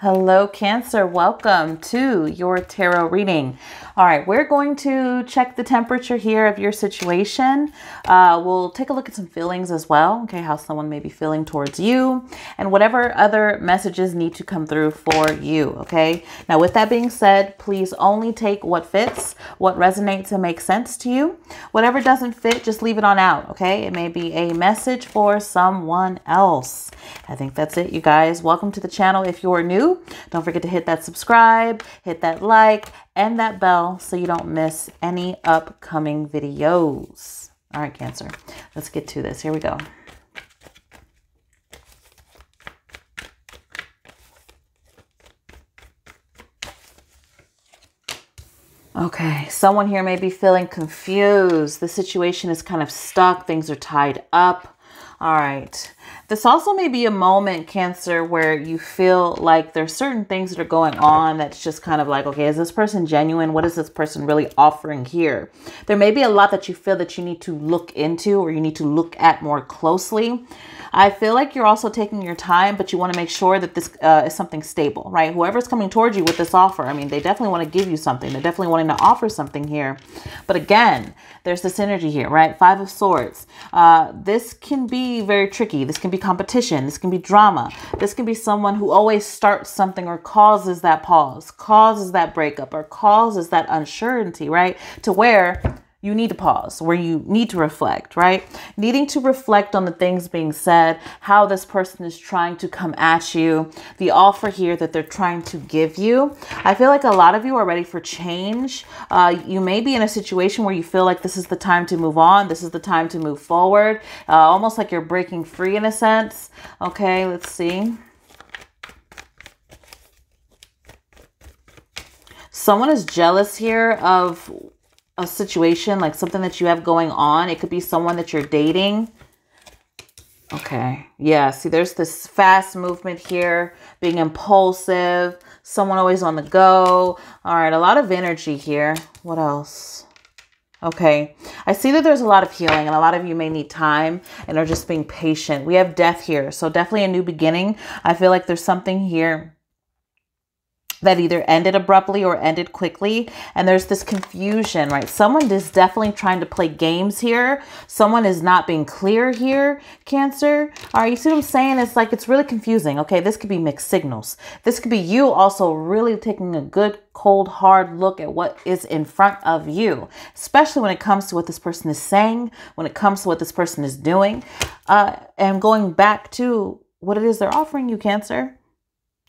Hello, Cancer. Welcome to your tarot reading. All right, we're going to check the temperature here of your situation. Uh, we'll take a look at some feelings as well, okay, how someone may be feeling towards you, and whatever other messages need to come through for you, okay? Now, with that being said, please only take what fits, what resonates and makes sense to you. Whatever doesn't fit, just leave it on out, okay? It may be a message for someone else. I think that's it, you guys. Welcome to the channel if you're new. Don't forget to hit that subscribe, hit that like, and that bell so you don't miss any upcoming videos. All right, Cancer, let's get to this. Here we go. Okay, someone here may be feeling confused. The situation is kind of stuck. Things are tied up. All right. This also may be a moment, Cancer, where you feel like there's certain things that are going on that's just kind of like, okay, is this person genuine? What is this person really offering here? There may be a lot that you feel that you need to look into or you need to look at more closely. I feel like you're also taking your time, but you want to make sure that this uh, is something stable, right? Whoever's coming towards you with this offer, I mean, they definitely want to give you something. They're definitely wanting to offer something here. But again, there's this energy here, right? Five of Swords. Uh, this can be very tricky. This can be competition. This can be drama. This can be someone who always starts something or causes that pause, causes that breakup, or causes that uncertainty, right? To where you need to pause, where you need to reflect, right? Needing to reflect on the things being said, how this person is trying to come at you, the offer here that they're trying to give you. I feel like a lot of you are ready for change. Uh, you may be in a situation where you feel like this is the time to move on, this is the time to move forward, uh, almost like you're breaking free in a sense. Okay, let's see. Someone is jealous here of a situation, like something that you have going on. It could be someone that you're dating. Okay. Yeah. See, there's this fast movement here, being impulsive, someone always on the go. All right. A lot of energy here. What else? Okay. I see that there's a lot of healing and a lot of you may need time and are just being patient. We have death here. So definitely a new beginning. I feel like there's something here that either ended abruptly or ended quickly. And there's this confusion, right? Someone is definitely trying to play games here. Someone is not being clear here, Cancer. All right, you see what I'm saying? It's like it's really confusing. Okay, this could be mixed signals. This could be you also really taking a good, cold, hard look at what is in front of you, especially when it comes to what this person is saying, when it comes to what this person is doing, uh, and going back to what it is they're offering you, Cancer.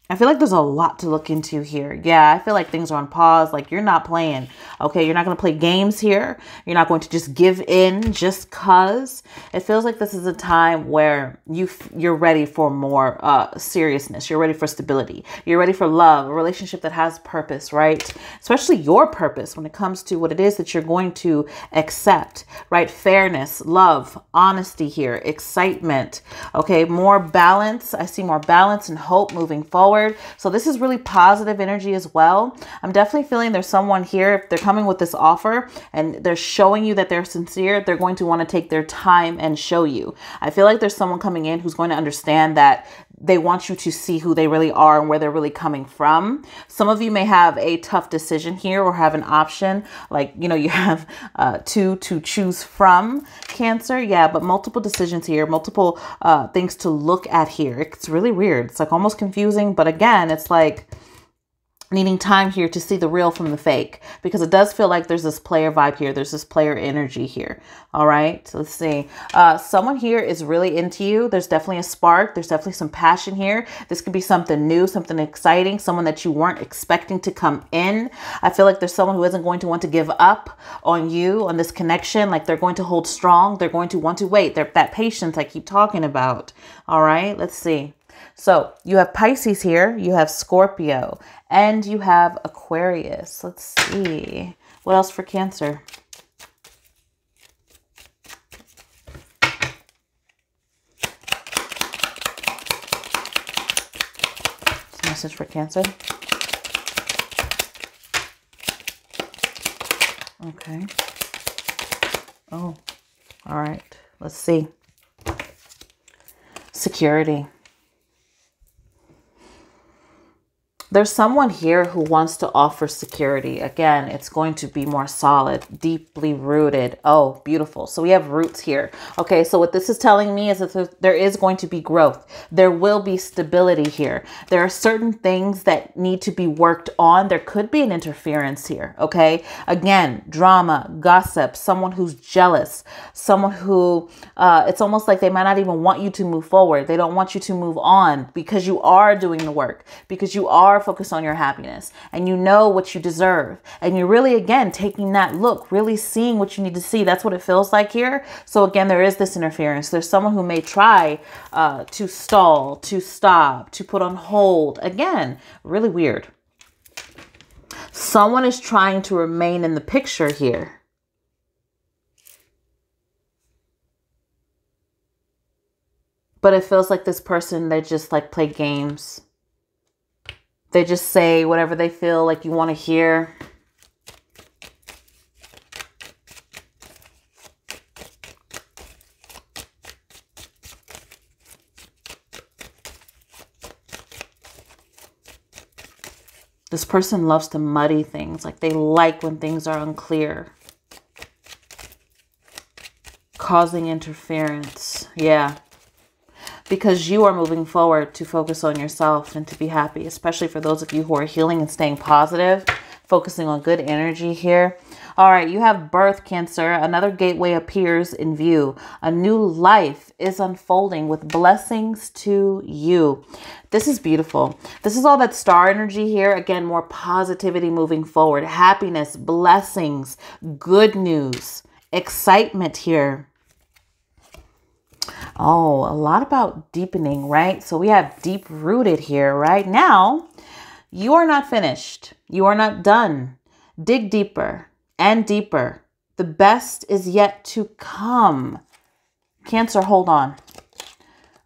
I feel like there's a lot to look into here. Yeah, I feel like things are on pause. Like you're not playing. Okay, you're not going to play games here. You're not going to just give in just cuz. It feels like this is a time where you you're ready for more uh seriousness. You're ready for stability. You're ready for love, a relationship that has purpose, right? Especially your purpose when it comes to what it is that you're going to accept, right? Fairness, love, honesty here, excitement. Okay, more balance. I see more balance and hope moving forward forward. So this is really positive energy as well. I'm definitely feeling there's someone here, if they're coming with this offer and they're showing you that they're sincere, they're going to want to take their time and show you. I feel like there's someone coming in who's going to understand that they want you to see who they really are and where they're really coming from. Some of you may have a tough decision here or have an option, like, you know, you have uh, two to choose from Cancer. Yeah, but multiple decisions here, multiple uh, things to look at here. It's really weird. It's like almost confusing, but again, it's like, needing time here to see the real from the fake because it does feel like there's this player vibe here there's this player energy here. All right so let's see. Uh someone here is really into you. There's definitely a spark. There's definitely some passion here. This could be something new something exciting someone that you weren't expecting to come in. I feel like there's someone who isn't going to want to give up on you on this connection. Like they're going to hold strong. They're going to want to wait. They're that patience i keep talking about. All right let's see so you have Pisces here, you have Scorpio, and you have Aquarius. Let's see. What else for Cancer? message for Cancer. Okay. Oh, all right. Let's see. Security. There's someone here who wants to offer security. Again, it's going to be more solid, deeply rooted. Oh, beautiful. So we have roots here. Okay, so what this is telling me is that there is going to be growth. There will be stability here. There are certain things that need to be worked on. There could be an interference here. Okay, again, drama, gossip, someone who's jealous, someone who uh, it's almost like they might not even want you to move forward. They don't want you to move on because you are doing the work, because you are are focused on your happiness and you know what you deserve. And you're really, again, taking that look, really seeing what you need to see. That's what it feels like here. So, again, there is this interference. There's someone who may try uh, to stall, to stop, to put on hold. Again, really weird. Someone is trying to remain in the picture here. but it feels like this person they just like play games they just say whatever they feel like you want to hear. This person loves to muddy things. Like they like when things are unclear. Causing interference. Yeah because you are moving forward to focus on yourself and to be happy, especially for those of you who are healing and staying positive, focusing on good energy here. All right, you have birth cancer. Another gateway appears in view. A new life is unfolding with blessings to you. This is beautiful. This is all that star energy here. Again, more positivity moving forward, happiness, blessings, good news, excitement here. Oh, a lot about deepening, right? So we have deep rooted here right now. You are not finished. You are not done. Dig deeper and deeper. The best is yet to come. Cancer, hold on.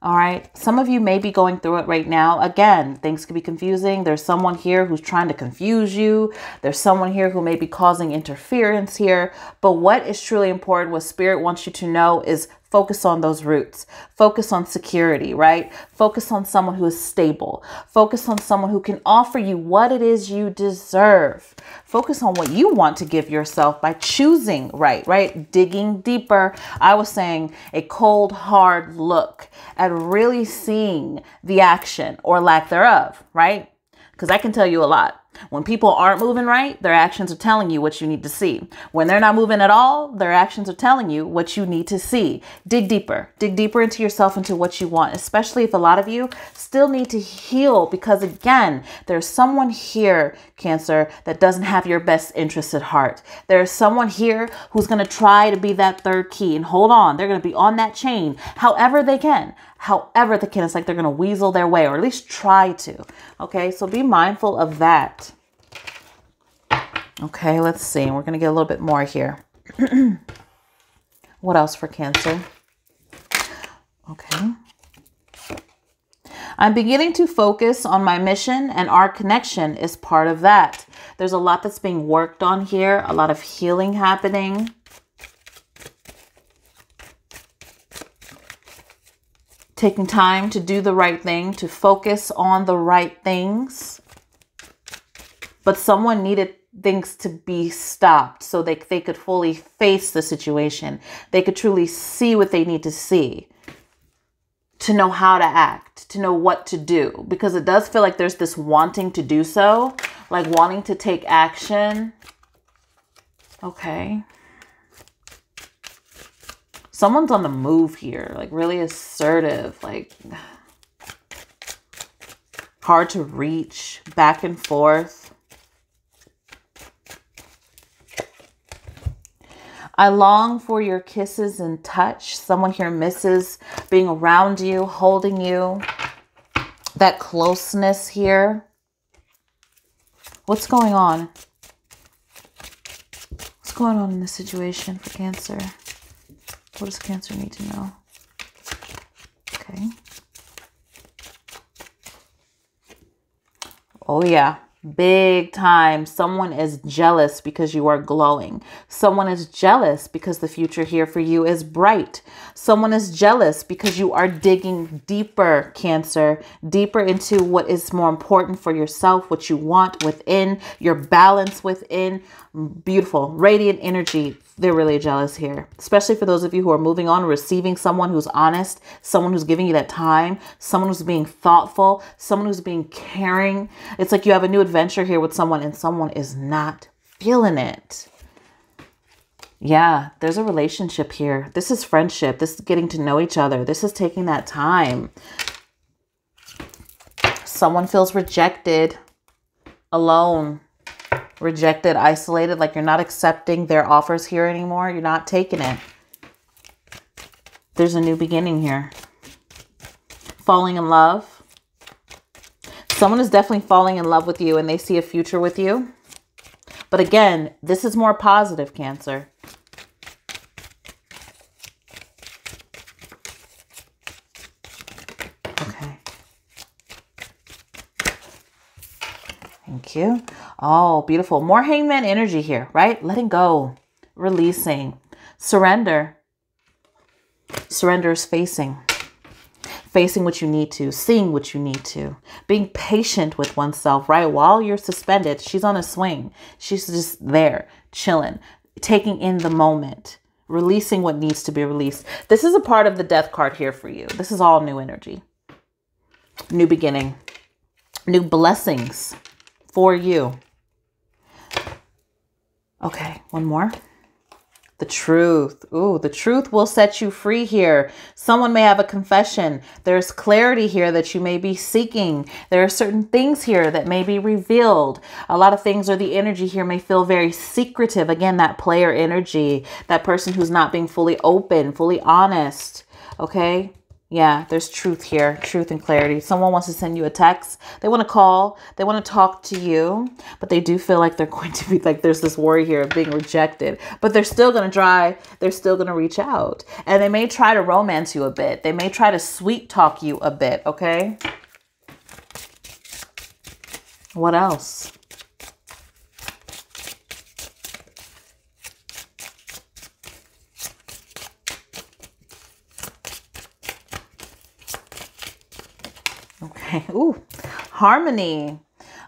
All right. Some of you may be going through it right now. Again, things could be confusing. There's someone here who's trying to confuse you. There's someone here who may be causing interference here. But what is truly important, what Spirit wants you to know is Focus on those roots. Focus on security, right? Focus on someone who is stable. Focus on someone who can offer you what it is you deserve. Focus on what you want to give yourself by choosing right, right? Digging deeper. I was saying a cold, hard look at really seeing the action or lack thereof, right? Because I can tell you a lot. When people aren't moving right, their actions are telling you what you need to see. When they're not moving at all, their actions are telling you what you need to see. Dig deeper. Dig deeper into yourself, into what you want, especially if a lot of you still need to heal because, again, there's someone here, Cancer, that doesn't have your best interest at heart. There's someone here who's going to try to be that third key and hold on. They're going to be on that chain however they can however they can. It's like they're going to weasel their way or at least try to. Okay, so be mindful of that. Okay, let's see. We're going to get a little bit more here. what else for Cancer? Okay. I'm beginning to focus on my mission and our connection is part of that. There's a lot that's being worked on here, a lot of healing happening. taking time to do the right thing, to focus on the right things. But someone needed things to be stopped so they, they could fully face the situation. They could truly see what they need to see, to know how to act, to know what to do. Because it does feel like there's this wanting to do so, like wanting to take action. Okay someone's on the move here, like really assertive, like hard to reach, back and forth. I long for your kisses and touch. Someone here misses being around you, holding you. That closeness here. What's going on? What's going on in this situation for Cancer? What does Cancer need to know? Okay. Oh, yeah. Big time. Someone is jealous because you are glowing. Someone is jealous because the future here for you is bright. Someone is jealous because you are digging deeper, Cancer, deeper into what is more important for yourself, what you want within, your balance within. Beautiful, radiant energy. They're really jealous here, especially for those of you who are moving on, receiving someone who's honest, someone who's giving you that time, someone who's being thoughtful, someone who's being caring. It's like you have a new adventure here with someone and someone is not feeling it. Yeah, there's a relationship here. This is friendship. This is getting to know each other. This is taking that time. Someone feels rejected, alone, rejected, isolated, like you're not accepting their offers here anymore. You're not taking it. There's a new beginning here. Falling in love Someone is definitely falling in love with you and they see a future with you. But again, this is more positive, Cancer. Okay. Thank you. Oh, beautiful. More hangman energy here, right? Letting go, releasing, surrender. Surrender is facing facing what you need to, seeing what you need to, being patient with oneself, right? While you're suspended, she's on a swing. She's just there, chilling, taking in the moment, releasing what needs to be released. This is a part of the death card here for you. This is all new energy, new beginning, new blessings for you. Okay, one more. The truth. Ooh, the truth will set you free here. Someone may have a confession. There's clarity here that you may be seeking. There are certain things here that may be revealed. A lot of things or the energy here may feel very secretive. Again, that player energy, that person who's not being fully open, fully honest. Okay. Yeah, there's truth here, truth and clarity. Someone wants to send you a text. They want to call. They want to talk to you, but they do feel like they're going to be like there's this worry here of being rejected, but they're still going to try. They're still going to reach out and they may try to romance you a bit. They may try to sweet talk you a bit. Okay. What else? Okay. Ooh, harmony.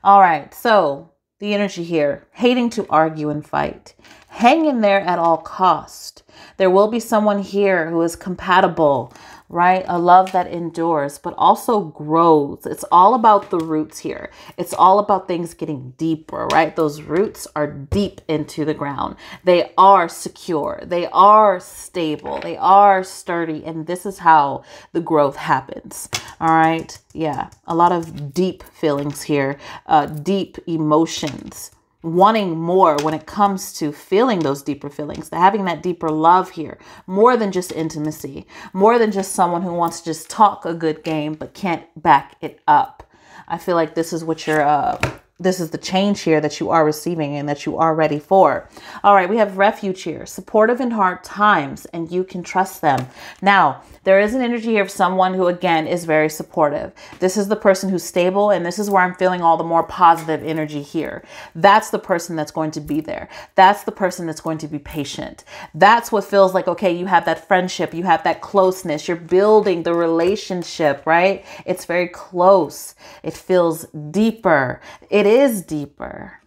All right. So the energy here, hating to argue and fight, hang in there at all cost. There will be someone here who is compatible right? A love that endures, but also grows. It's all about the roots here. It's all about things getting deeper, right? Those roots are deep into the ground. They are secure. They are stable. They are sturdy. And this is how the growth happens. All right. Yeah. A lot of deep feelings here, uh, deep emotions wanting more when it comes to feeling those deeper feelings, having that deeper love here, more than just intimacy, more than just someone who wants to just talk a good game but can't back it up. I feel like this is what you're uh, this is the change here that you are receiving and that you are ready for. All right, we have refuge here, supportive in hard times, and you can trust them. Now, there is an energy here of someone who, again, is very supportive. This is the person who's stable, and this is where I'm feeling all the more positive energy here. That's the person that's going to be there. That's the person that's going to be patient. That's what feels like, okay, you have that friendship, you have that closeness, you're building the relationship, right? It's very close. It feels deeper. It is deeper.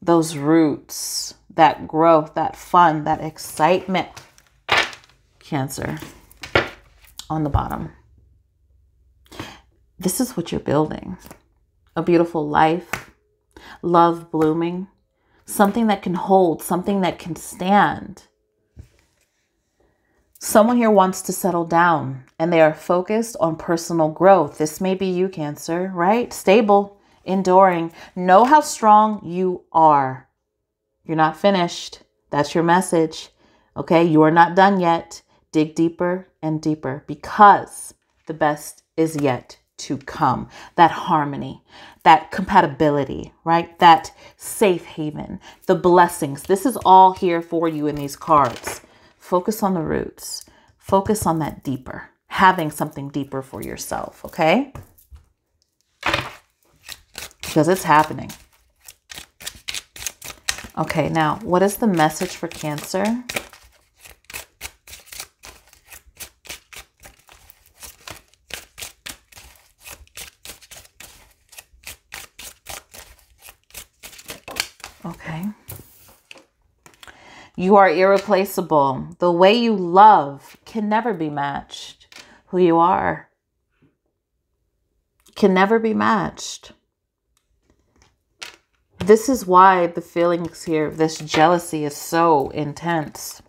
Those roots, that growth, that fun, that excitement Cancer on the bottom. This is what you're building a beautiful life, love blooming, something that can hold, something that can stand. Someone here wants to settle down and they are focused on personal growth. This may be you, Cancer, right? Stable, enduring. Know how strong you are. You're not finished. That's your message. Okay, you are not done yet. Dig deeper and deeper because the best is yet to come. That harmony, that compatibility, right? That safe haven, the blessings. This is all here for you in these cards. Focus on the roots. Focus on that deeper, having something deeper for yourself, okay? Because it's happening. Okay, now what is the message for Cancer? Okay. You are irreplaceable. The way you love can never be matched. Who you are can never be matched. This is why the feelings here, this jealousy is so intense.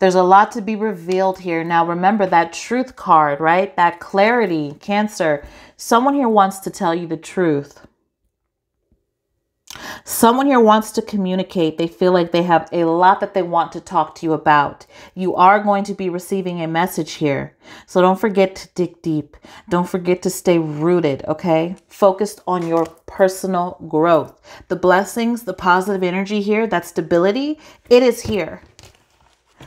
There's a lot to be revealed here. Now, remember that truth card, right? That clarity, Cancer. Someone here wants to tell you the truth. Someone here wants to communicate. They feel like they have a lot that they want to talk to you about. You are going to be receiving a message here. So don't forget to dig deep. Don't forget to stay rooted, okay? Focused on your personal growth. The blessings, the positive energy here, that stability, it is here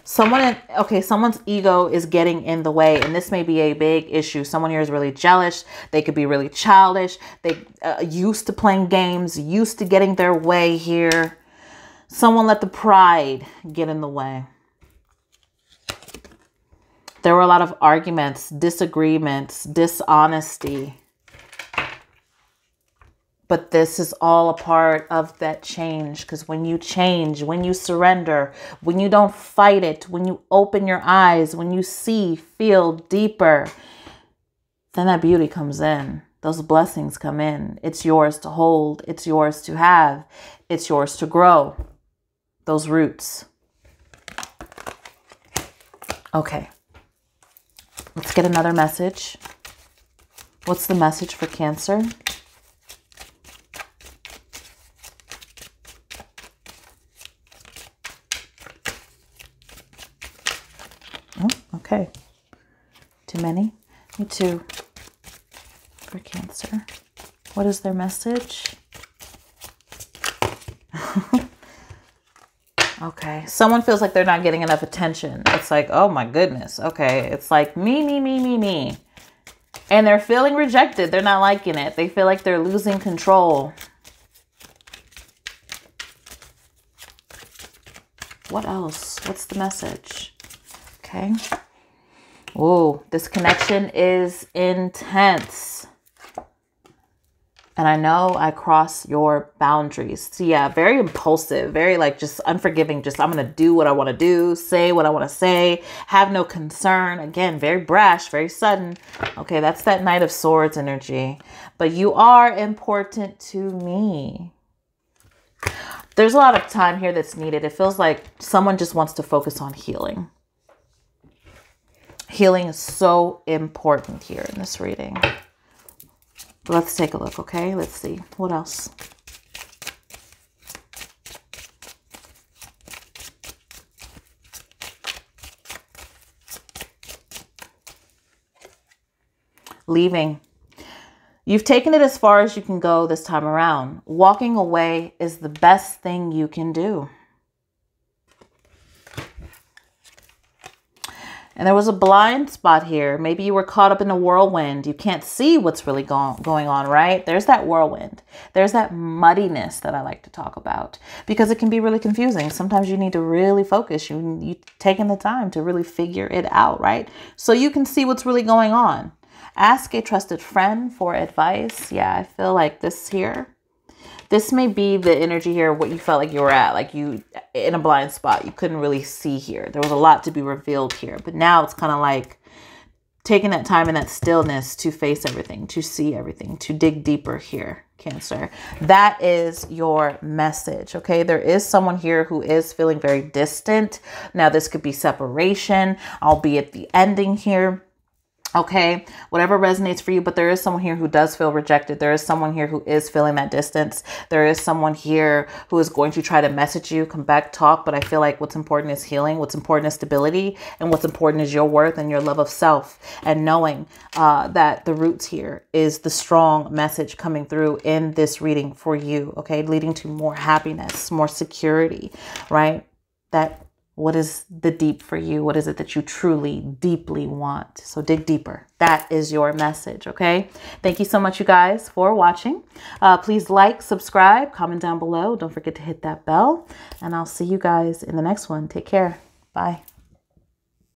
someone okay someone's ego is getting in the way and this may be a big issue. Someone here is really jealous. They could be really childish. They uh, used to playing games used to getting their way here. Someone let the pride get in the way. There were a lot of arguments disagreements dishonesty but this is all a part of that change because when you change, when you surrender, when you don't fight it, when you open your eyes, when you see, feel deeper, then that beauty comes in. Those blessings come in. It's yours to hold, it's yours to have, it's yours to grow. Those roots. Okay. Let's get another message. What's the message for Cancer? Okay. Too many? Me too. For Cancer. What is their message? okay. Someone feels like they're not getting enough attention. It's like, oh my goodness. Okay. It's like me, me, me, me, me. And they're feeling rejected. They're not liking it. They feel like they're losing control. What else? What's the message? Okay. Oh, this connection is intense. And I know I cross your boundaries. So yeah, very impulsive, very like just unforgiving. Just I'm going to do what I want to do, say what I want to say, have no concern. Again, very brash, very sudden. Okay, that's that Knight of Swords energy. But you are important to me. There's a lot of time here that's needed. It feels like someone just wants to focus on healing. Healing is so important here in this reading. Let's take a look, okay? Let's see. What else? Leaving. You've taken it as far as you can go this time around. Walking away is the best thing you can do. And there was a blind spot here. Maybe you were caught up in a whirlwind. You can't see what's really go going on, right? There's that whirlwind. There's that muddiness that I like to talk about because it can be really confusing. Sometimes you need to really focus. You you taking the time to really figure it out, right? So you can see what's really going on. Ask a trusted friend for advice. Yeah, I feel like this here this may be the energy here, what you felt like you were at, like you in a blind spot. You couldn't really see here. There was a lot to be revealed here. But now it's kind of like taking that time and that stillness to face everything, to see everything, to dig deeper here, Cancer. That is your message, okay? There is someone here who is feeling very distant. Now, this could be separation, albeit the ending here okay? Whatever resonates for you but there is someone here who does feel rejected. There is someone here who is feeling that distance. There is someone here who is going to try to message you come back talk but i feel like what's important is healing what's important is stability and what's important is your worth and your love of self. And knowing uh, that the roots here is the strong message coming through in this reading for you okay? Leading to more happiness more security right? That What is the deep for you? What is it that you truly, deeply want? So dig deeper. That is your message, okay? Thank you so much, you guys, for watching. Uh, please like, subscribe, comment down below. Don't forget to hit that bell. And I'll see you guys in the next one. Take care. Bye.